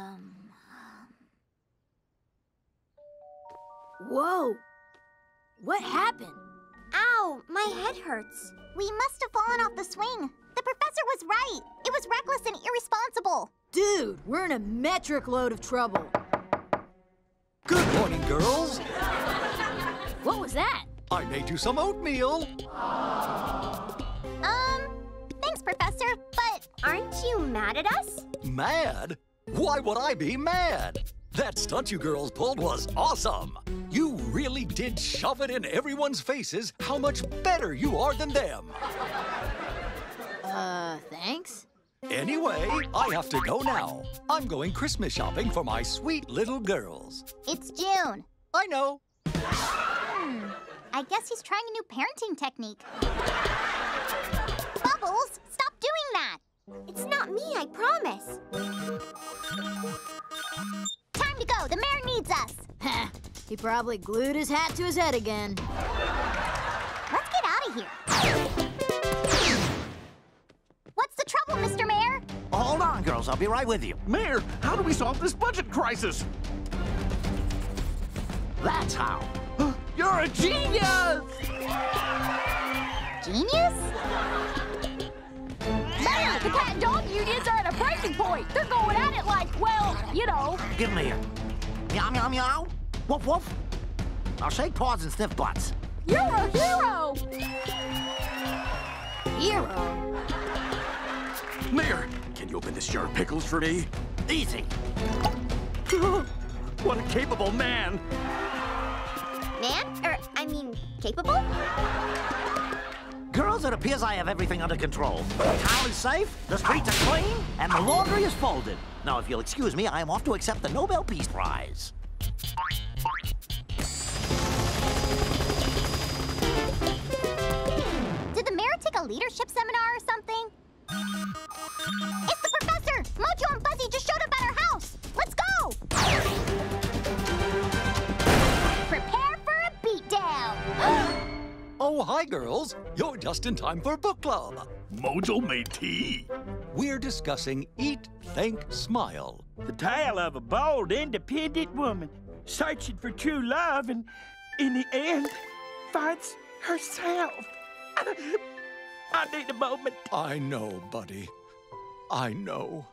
Um. Whoa! What happened? Ow, my head hurts. We must have fallen off the swing. The professor was right. It was reckless and irresponsible. Dude, we're in a metric load of trouble. Good morning, girls. What was that? I made you some oatmeal. Um, thanks, Professor, but Aren't you mad at us? Mad? Why would I be mad? That stunt you girls pulled was awesome. You really did shove it in everyone's faces how much better you are than them. Uh, thanks? Anyway, I have to go now. I'm going Christmas shopping for my sweet little girls. it's June. I know. Hmm. I guess he's trying a new parenting technique. He probably glued his hat to his head again. Let's get out of here. What's the trouble, Mr. Mayor? Hold on, girls. I'll be right with you. Mayor, how do we solve this budget crisis? That's how. You're a genius! Genius? Mayor, the cat and dog unions are at a breaking point. They're going at it like, well, you know. Give 'em here. Meow, meow, meow. Woof, woof. I'll shake paws and sniff butts. You're a hero. Hero? Mayor, can you open this jar of pickles for me? Easy. What a capable man! Man? Er, I mean, capable? Girls, it appears I have everything under control. The town is safe, the streets are clean, and the laundry is folded. Now, if you'll excuse me, I am off to accept the Nobel Peace Prize. A leadership seminar or something? It's the professor! Mojo and Fuzzy just showed up at our house! Let's go! Prepare for a beatdown! Oh, hi, girls. You're just in time for book club. Mojo made tea. We're discussing Eat, Think, Smile. The tale of a bold, independent woman searching for true love and, in the end, finds herself. I need a moment. I know, buddy. I know.